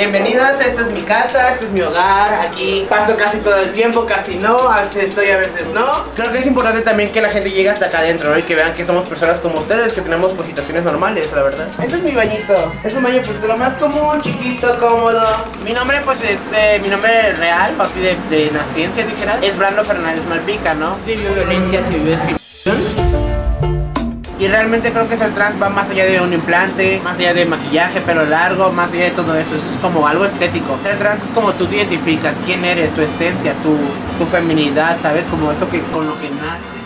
Bienvenidos, esta es mi casa, este es mi hogar, aquí paso casi todo el tiempo, casi no, a veces estoy, a veces no. Creo que es importante también que la gente llegue hasta acá adentro, ¿no? Y que vean que somos personas como ustedes, que tenemos pues, situaciones normales, la verdad. Este es mi bañito, es un baño pues de lo más común, chiquito, cómodo. Mi nombre pues es, eh, mi nombre real, o así de, de naciencia, dijera, es Brando Fernández Malpica, ¿no? Sí, violencia, sí vivió discriminación. Y realmente creo que ser trans va más allá de un implante, más allá de maquillaje, pelo largo, más allá de todo eso. Eso es como algo estético. Ser trans es como tú te identificas, quién eres, tu esencia, tu, tu feminidad, ¿sabes? Como eso que con lo que naces.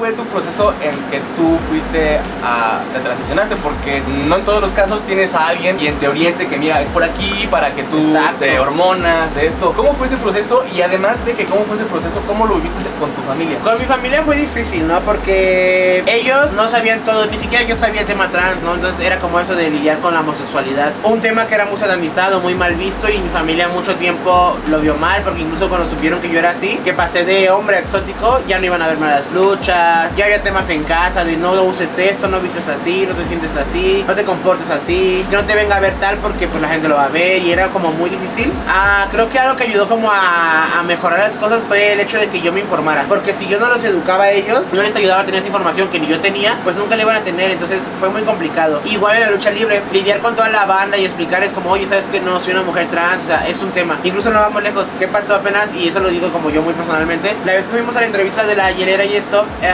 ¿Cómo fue tu proceso en que tú fuiste a, te transicionaste? Porque no en todos los casos tienes a alguien quien te oriente que mira, es por aquí para que tú Exacto. de hormonas, de esto. ¿Cómo fue ese proceso? Y además de que cómo fue ese proceso, ¿cómo lo viviste con tu familia? Con mi familia fue difícil, ¿no? Porque ellos no sabían todo, ni siquiera yo sabía el tema trans, ¿no? Entonces era como eso de lidiar con la homosexualidad. Un tema que era muy satanizado, muy mal visto y mi familia mucho tiempo lo vio mal porque incluso cuando supieron que yo era así, que pasé de hombre exótico, ya no iban a verme a las luchas, ya había temas en casa de no uses esto, no vistes así, no te sientes así, no te comportes así, que no te venga a ver tal porque pues la gente lo va a ver y era como muy difícil. Ah, creo que algo que ayudó como a, a mejorar las cosas fue el hecho de que yo me informara, porque si yo no los educaba a ellos, no les ayudaba a tener esa información que ni yo tenía, pues nunca la iban a tener, entonces fue muy complicado. Igual en la lucha libre, lidiar con toda la banda y explicarles como, oye, sabes que no soy una mujer trans, o sea, es un tema. Incluso no vamos lejos, ¿qué pasó apenas? Y eso lo digo como yo muy personalmente. La vez que fuimos a la entrevista de la hielera y esto, eh,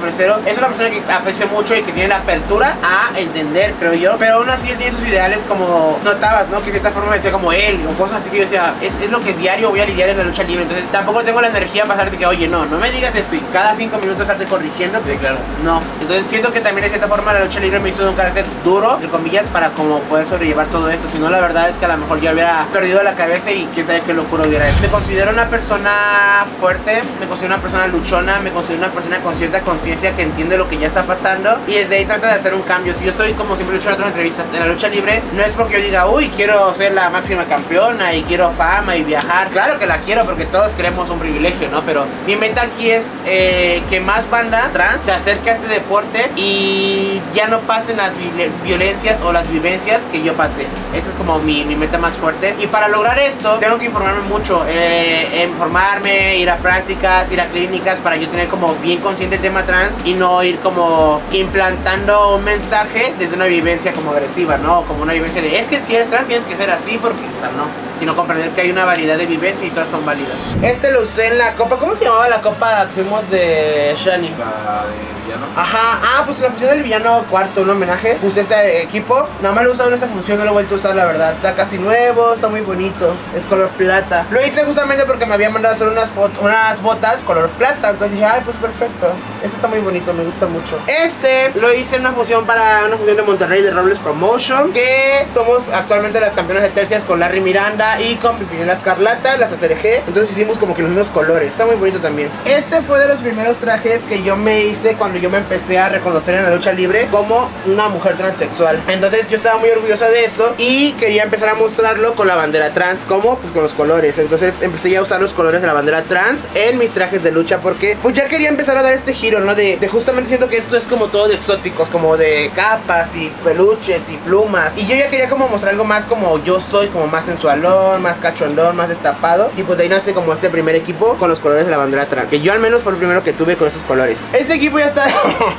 Fresero, es una persona que aprecio mucho y que tiene la apertura a entender, creo yo, pero aún así él tiene sus ideales como notabas, ¿no? Que de cierta forma decía como él, o cosas así que yo decía, es, es lo que diario voy a lidiar en la lucha libre, entonces tampoco tengo la energía para pasarte que, oye, no, no me digas esto y cada cinco minutos estarte corrigiendo. Sí, claro. No, entonces siento que también de cierta forma la lucha libre me hizo de un carácter duro, entre comillas, para como poder sobrellevar todo esto. Si no, la verdad es que a lo mejor yo hubiera perdido la cabeza y quién sabe qué locura hubiera hecho. Me considero una persona fuerte, me considero una persona luchona, me considero una persona con cierta conciencia que entiende lo que ya está pasando y desde ahí trata de hacer un cambio. Si yo soy, como siempre he dicho en otras entrevistas, en la lucha libre, no es porque yo diga, uy, quiero ser la máxima campeona y quiero fama y viajar. Claro que la quiero porque todos queremos un privilegio, ¿no? Pero mi meta aquí es eh, que más banda trans se acerque a este deporte y ya no pasen las vi- violencias o las vivencias que yo pasé. Esa es como mi, mi meta más fuerte. Y para lograr esto, tengo que informarme mucho. eh, informarme, ir a prácticas, ir a clínicas para yo tener como bien consciente el tema trans y no ir como implantando un mensaje desde una vivencia como agresiva, ¿no? Como una vivencia de es que si eres trans tienes que ser así porque, o sea, no. Sino comprender que hay una variedad de vivencias y todas son válidas. Este lo usé en la copa. ¿Cómo se llamaba la copa que fuimos de Shani? La de Ajá, ah, pues la función del villano cuarto, un homenaje. Usé este equipo. Nada más lo he usado en esa función, no lo he vuelto a usar, la verdad. Está casi nuevo, está muy bonito. Es color plata. Lo hice justamente porque me habían mandado hacer unas, unas botas color plata. Entonces dije, ay, pues perfecto. Este está muy bonito, me gusta mucho. Este lo hice en una función para una función de Monterrey de Robles Promotion. Que somos actualmente las campeonas de tercias con Larry Miranda y con Pipinela Escarlata, las ACRG. Entonces hicimos como que los mismos colores. Está muy bonito también. Este fue de los primeros trajes que yo me hice cuando yo me empecé a reconocer en la lucha libre como una mujer transexual. Entonces yo estaba muy orgullosa de esto y quería empezar a mostrarlo con la bandera trans, como pues con los colores. Entonces empecé a usar los colores de la bandera trans en mis trajes de lucha porque pues ya quería empezar a dar este giro, ¿no? De, justamente siento que esto es como todo de exóticos, como de capas y peluches y plumas. Y yo ya quería como mostrar algo más como yo soy, como más sensualón, más cachondón, más destapado. Y pues de ahí nace como este primer equipo con los colores de la bandera trans. Que yo al menos fue el primero que tuve con esos colores. Este equipo ya está.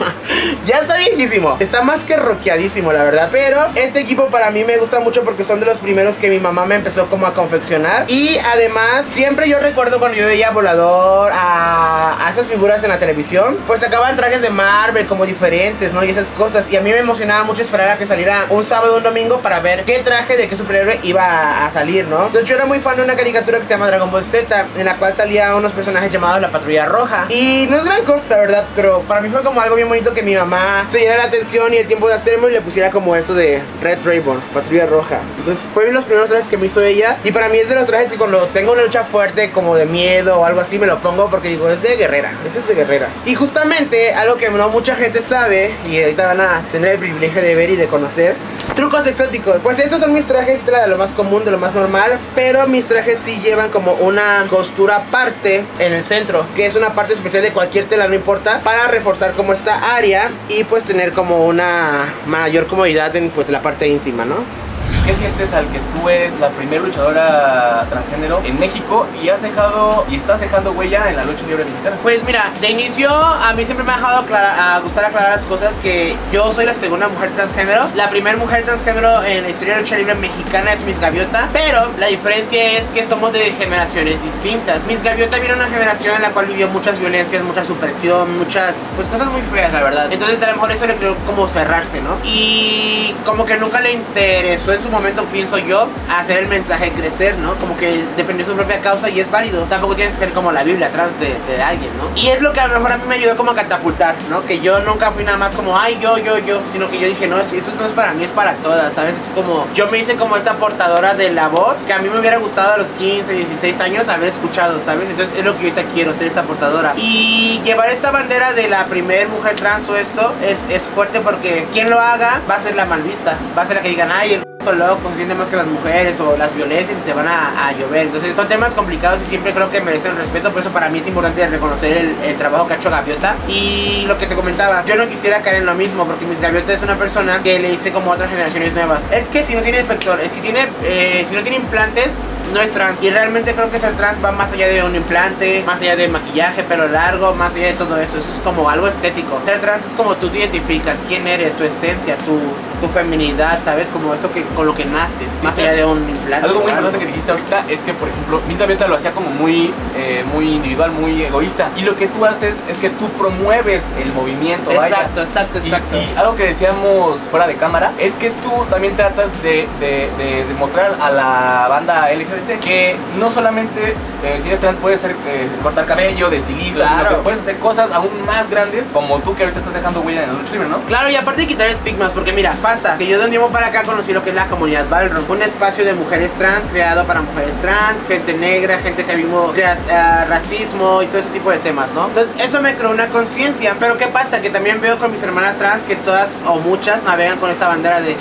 ya está viejísimo. Está más que roqueadísimo, la verdad. Pero este equipo para mí me gusta mucho porque son de los primeros que mi mamá me empezó como a confeccionar. Y además, siempre yo recuerdo cuando yo veía Volador, a, a esas figuras en la televisión, pues sacaban trajes de Marvel como diferentes, ¿no? Y esas cosas. Y a mí me emocionaba mucho esperar a que saliera un sábado o un domingo para ver qué traje de qué superhéroe iba a, salir, ¿no? Entonces yo era muy fan de una caricatura que se llama Dragon Ball Z, en la cual salía unos personajes llamados la Patrulla Roja. Y no es gran cosa, verdad, pero para mí fue como algo bien bonito que mi mamá se diera la atención y el tiempo de hacerme y le pusiera como eso de Red Raven, Patrulla Roja. Entonces fue los primeros trajes que me hizo ella. Y para mí es de los trajes que cuando tengo una lucha fuerte, como de miedo o algo así, me lo pongo porque digo, es de guerrera, ese es de guerrera. Y justamente algo que no mucha gente sabe, y ahorita van a tener el privilegio de ver y de conocer, trucos exóticos. Pues esos son mis trajes, esta es la de lo más común, de lo más normal. Pero mis trajes sí llevan como una costura aparte en el centro, que es una parte especial de cualquier tela, no importa, para reforzar como esta área y pues tener como una mayor comodidad en pues la parte íntima, ¿no? ¿Qué sientes al que tú eres la primera luchadora transgénero en México y has dejado y estás dejando huella en la lucha libre mexicana? Pues mira, de inicio a mí siempre me ha dejado a gustar aclarar las cosas que yo soy la segunda mujer transgénero. La primera mujer transgénero en la historia de lucha libre mexicana es Miss Gaviota, pero la diferencia es que somos de generaciones distintas. Miss Gaviota viene una generación en la cual vivió muchas violencias, mucha supresión, muchas pues cosas muy feas, la verdad. Entonces a lo mejor eso le creo como cerrarse, ¿no? Y como que nunca le interesó en su momento, pienso yo, hacer el mensaje crecer, ¿no? Como que defender su propia causa y es válido. Tampoco tiene que ser como la Biblia atrás de, de alguien, ¿no? Y es lo que a lo mejor a mí me ayudó como a catapultar, ¿no? Que yo nunca fui nada más como, ay, yo, yo, yo, sino que yo dije, no, esto no es para mí, es para todas, ¿sabes? Es como, yo me hice como esta portadora de la voz que a mí me hubiera gustado a los 15, 16 años haber escuchado, ¿sabes? Entonces es lo que yo ahorita quiero, ser esta portadora. Y llevar esta bandera de la primer mujer trans o esto es, es fuerte porque quien lo haga va a ser la mal vista, va a ser la que digan, ay, el loco se siente más que las mujeres o las violencias y te van a, llover. Entonces son temas complicados y siempre creo que merecen respeto. Por eso para mí es importante reconocer el, trabajo que ha hecho Gaviota. Y lo que te comentaba, yo no quisiera caer en lo mismo porque Miss Gaviota es una persona que le hice como otras generaciones nuevas. Es que si no tiene inspector, si, tiene, eh, si no tiene implantes, no es trans. Y realmente creo que ser trans va más allá de un implante, más allá de maquillaje, pelo largo, más allá de todo eso. Eso es como algo estético. Ser trans es como tú te identificas, quién eres, tu esencia, tu, tu feminidad, ¿sabes? Como eso que con lo que naces, más allá de un implante. Algo muy importante que dijiste ahorita es que, por ejemplo, Miss Gaviota lo hacía como muy, eh, muy individual, muy egoísta. Y lo que tú haces es que tú promueves el movimiento. Exacto, exacto, exacto. Y, algo que decíamos fuera de cámara es que tú también tratas de, de, de demostrar a la banda LGBT que no solamente eh, si eres trans puedes ser eh, cortar cabello, de estilista, sino que puedes hacer cosas aún más grandes como tú que ahorita estás dejando huella en el lucha libre, ¿no? Claro, y aparte de quitar estigmas, porque mira, pasa que yo de un tiempo para acá conocí lo que es la comunidad Ballroom, un espacio de mujeres trans creado para mujeres trans, gente negra, gente que vimos uh, racismo y todo ese tipo de temas, ¿no? Entonces eso me creó una conciencia, pero ¿qué pasa? Que también veo con mis hermanas trans que todas o muchas navegan con esa bandera de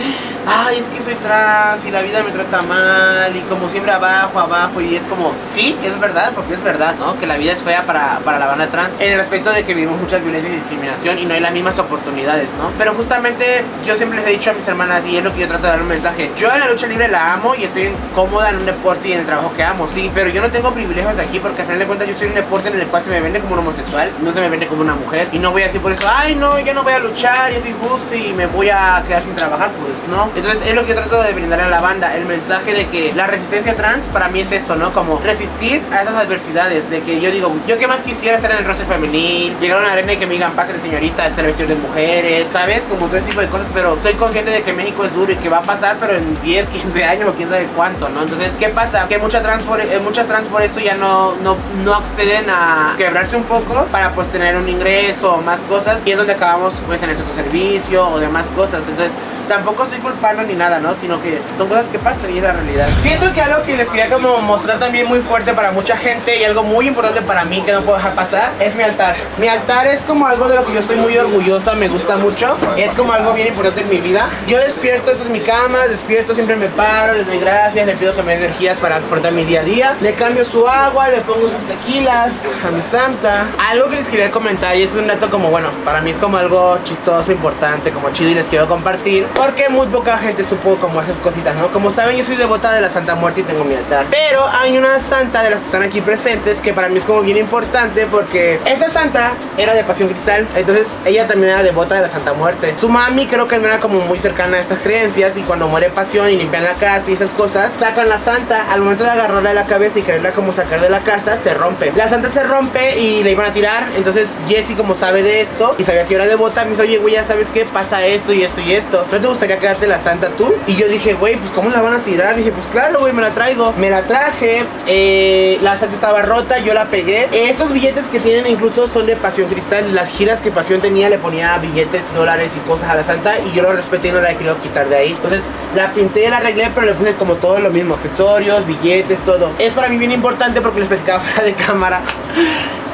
ay, es que soy trans y la vida me trata mal y como siempre abajo, abajo y es como, sí, es verdad, porque es verdad, ¿no? Que la vida es fea para, para la banda trans en el aspecto de que vivimos muchas violencias y discriminación y no hay las mismas oportunidades, ¿no? Pero justamente yo siempre les he dicho a mis hermanas y es lo que yo trato de dar un mensaje, yo en la lucha libre la amo y estoy cómoda en un deporte y en el trabajo que amo, sí, pero yo no tengo privilegios aquí porque al final de cuentas yo soy un deporte en el cual se me vende como un homosexual, no se me vende como una mujer y no voy a decir por eso, ay, no, yo no voy a luchar y es injusto y me voy a quedar sin trabajar, pues no. Entonces es lo que yo trato de brindarle a la banda, el mensaje de que la resistencia trans para mí es eso, ¿no? Como resistir a esas adversidades, de que yo digo, yo que más quisiera estar en el rostro femenil, llegar a una arena y que me digan, pásale señorita, esta vestido de mujeres, ¿sabes? Como todo ese tipo de cosas, pero soy consciente de que México es duro y que va a pasar, pero en 10, 15 años o quién sabe cuánto, ¿no? Entonces, ¿qué pasa? Que muchas trans por, eh, muchas trans por esto ya no, no, no acceden a quebrarse un poco para pues tener un ingreso o más cosas y es donde acabamos pues en el servicio o demás cosas. Entonces, tampoco soy culpable ni nada, ¿no? Sino que son cosas que pasan y es la realidad. Siento que algo que les quería como mostrar también muy fuerte para mucha gente y algo muy importante para mí que no puedo dejar pasar es mi altar. Mi altar es como algo de lo que yo soy muy orgullosa, me gusta mucho. Es como algo bien importante en mi vida. Yo despierto, esa es mi cama, despierto, siempre me paro, le doy gracias, le pido que me dé energías para afrontar mi día a día. Le cambio su agua, le pongo sus tequilas a mi santa. Algo que les quería comentar y es un dato como, bueno, para mí es como algo chistoso, importante, como chido y les quiero compartir. Porque muy poca gente supo como esas cositas, ¿no? Como saben, yo soy devota de la Santa Muerte y tengo mi altar. Pero hay una santa de las que están aquí presentes que para mí es como bien importante porque esta santa era de Pasión Cristal. Entonces ella también era devota de la Santa Muerte. Su mami creo que no era como muy cercana a estas creencias y cuando muere Pasión y limpian la casa y esas cosas, sacan la santa. Al momento de agarrarla de la cabeza y quererla como sacar de la casa, se rompe. La santa se rompe y la iban a tirar. Entonces Jessie como sabe de esto y sabía que era devota, me dice, oye, güey, ya sabes qué, pasa esto y esto y esto te gustaría quedarte la santa tú? Y yo dije, güey, pues ¿cómo la van a tirar? Dije, pues claro, güey, me la traigo. Me la traje, eh, la santa estaba rota, yo la pegué. estos billetes que tienen incluso son de Pasión Cristal. Las giras que Pasión tenía le ponía billetes, dólares y cosas a la santa y yo lo respeté y no la he querido quitar de ahí. Entonces la pinté, la arreglé, pero le puse como todo lo mismo, accesorios, billetes, todo. Es para mí bien importante porque les platicaba fuera de cámara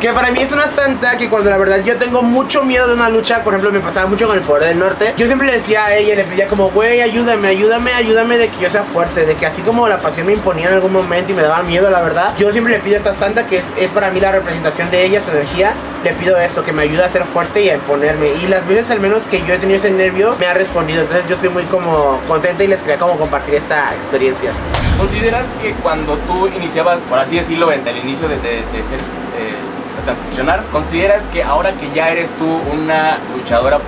Que para mí es una santa que cuando la verdad yo tengo mucho miedo de una lucha, por ejemplo, me pasaba mucho con el poder del norte. Yo siempre le decía a ella, le pedía como, güey, ayúdame, ayúdame, ayúdame de que yo sea fuerte, de que así como la pasión me imponía en algún momento y me daba miedo, la verdad, yo siempre le pido a esta santa que es, es para mí la representación de ella, su energía, le pido eso, que me ayude a ser fuerte y a imponerme. Y las veces al menos que yo he tenido ese nervio, me ha respondido. Entonces yo estoy muy como contenta y les quería como compartir esta experiencia. ¿Consideras que cuando tú iniciabas, por así decirlo, en el inicio de, de- ser, transicionar, consideras que ahora que ya eres tú una luchadora,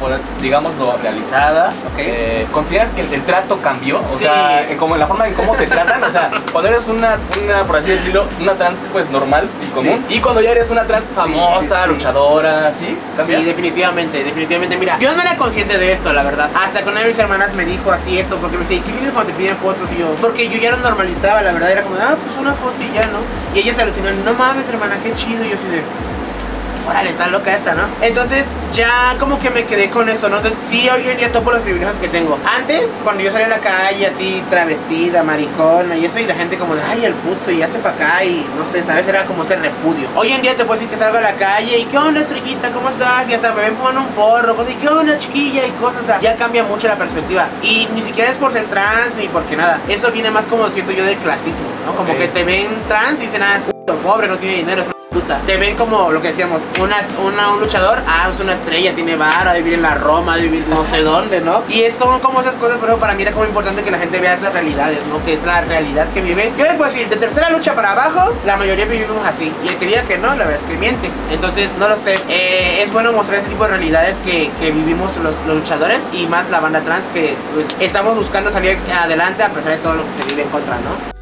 digámoslo, realizada, eh, ¿consideras que el, el trato cambió? O Sí. sea, en como en la forma en cómo te tratan, o sea, cuando eres una, una, por así decirlo, una trans pues normal y común, y cuando ya eres una trans famosa, sí, sí. luchadora, ¿sí? ¿Cambia? Sí, definitivamente, definitivamente. Mira, yo no era consciente de esto, la verdad. Hasta con una de mis hermanas me dijo así eso, porque me decía, ¿qué dices cuando te piden fotos? Y yo, porque yo ya lo normalizaba, la verdad, era como, ah, pues una foto y ya, ¿no? Y ella se alucinó, no mames, hermana, qué chido. Y yo así de, órale, está loca esta, ¿no? Entonces ya como que me quedé con eso, ¿no? Entonces sí, hoy en día topo los privilegios que tengo. Antes, cuando yo salía a la calle así, travestida, maricona y eso, y la gente como de, ay, el puto, y hace para acá, y no sé, ¿sabes? Era como ese repudio. Hoy en día te puedo decir que salgo a la calle y, ¿qué onda, estrellita? ¿Cómo estás? Y hasta me ven fumando un porro, cosas, y, ¿qué onda, chiquilla? Y cosas, o sea, ya cambia mucho la perspectiva. Y ni siquiera es por ser trans, ni porque nada. Eso viene más como siento yo del clasismo, ¿no? Como Ok. que te ven trans y dicen, ah, es puto, pobre, no tiene dinero, es puta. Te ven como lo que decíamos, una, un luchador, ah, es una estrella, tiene vara, vivir en la Roma, vivir no sé dónde, ¿no? Y son como esas cosas, pero para mí era como importante que la gente vea esas realidades, ¿no? Que es la realidad que vive. Yo les puedo decir, de tercera lucha para abajo, la mayoría vivimos así. Y el que diga que no, la verdad es que miente. Entonces, no lo sé. Eh, es bueno mostrar ese tipo de realidades que, que vivimos los, los luchadores y más la banda trans que pues estamos buscando salir adelante a pesar de todo lo que se vive en contra, ¿no?